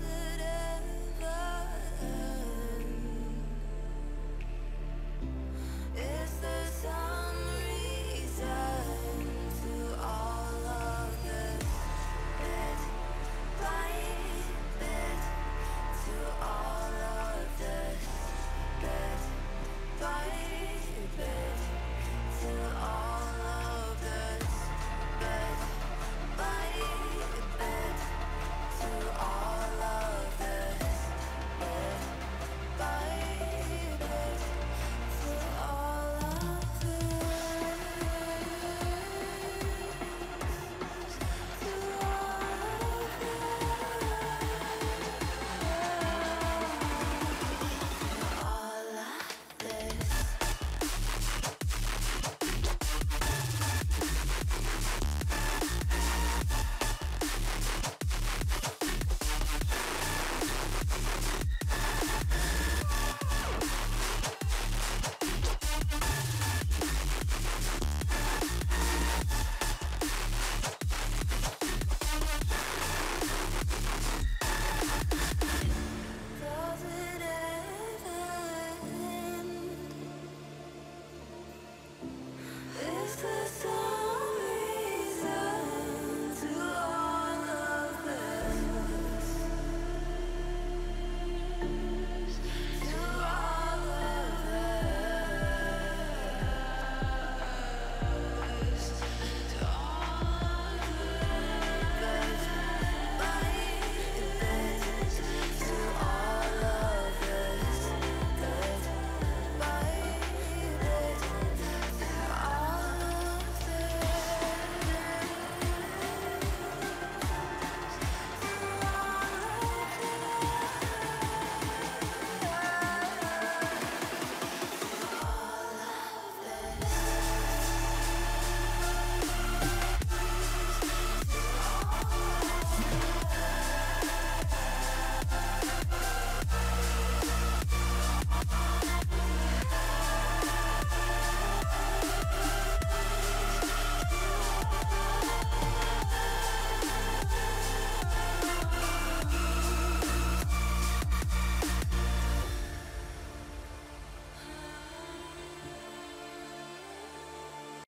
doesn't